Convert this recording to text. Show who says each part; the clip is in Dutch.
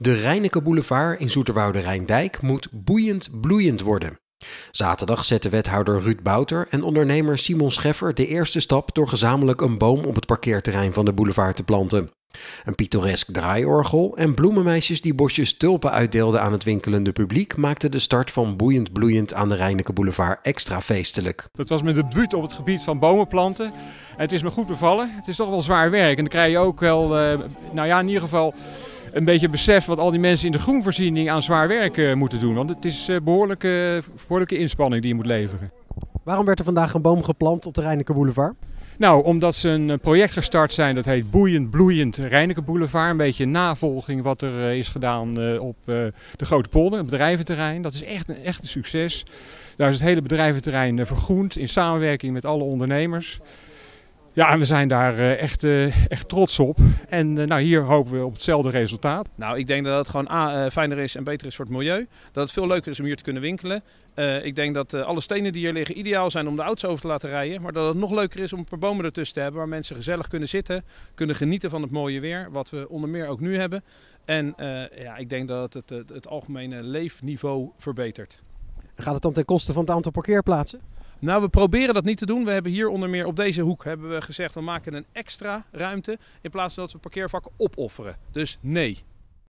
Speaker 1: De Rijneke Boulevard in Zoeterwoude Rijndijk moet boeiend bloeiend worden. Zaterdag zette wethouder Ruud Bouter en ondernemer Simon Scheffer de eerste stap door gezamenlijk een boom op het parkeerterrein van de boulevard te planten. Een pittoresk draaiorgel en bloemenmeisjes die bosjes tulpen uitdeelden aan het winkelende publiek maakten de start van boeiend bloeiend aan de Rijneke Boulevard extra feestelijk.
Speaker 2: Dat was mijn debuut op het gebied van bomenplanten. En het is me goed bevallen. Het is toch wel zwaar werk en dan krijg je ook wel, uh, nou ja, in ieder geval een beetje besef wat al die mensen in de groenvoorziening aan zwaar werk uh, moeten doen. Want het is uh, behoorlijke, behoorlijke inspanning die je moet leveren.
Speaker 1: Waarom werd er vandaag een boom geplant op de Rijneke Boulevard?
Speaker 2: Nou, omdat ze een project gestart zijn dat heet Boeiend Bloeiend Rijneke Boulevard. Een beetje navolging wat er is gedaan op de Grote Polder, het bedrijventerrein. Dat is echt een, echt een succes. Daar is het hele bedrijventerrein vergroend in samenwerking met alle ondernemers. Ja, en we zijn daar echt, echt trots op. En nou, hier hopen we op hetzelfde resultaat.
Speaker 3: Nou, ik denk dat het gewoon A, fijner is en beter is voor het milieu. Dat het veel leuker is om hier te kunnen winkelen. Uh, ik denk dat alle stenen die hier liggen ideaal zijn om de auto's over te laten rijden. Maar dat het nog leuker is om een paar bomen ertussen te hebben waar mensen gezellig kunnen zitten. Kunnen genieten van het mooie weer, wat we onder meer ook nu hebben. En uh, ja, ik denk dat het, het het algemene leefniveau verbetert.
Speaker 1: Gaat het dan ten koste van het aantal parkeerplaatsen?
Speaker 3: Nou, we proberen dat niet te doen. We hebben hier onder meer op deze hoek hebben we gezegd, we maken een extra ruimte in plaats van dat we parkeervakken opofferen. Dus nee.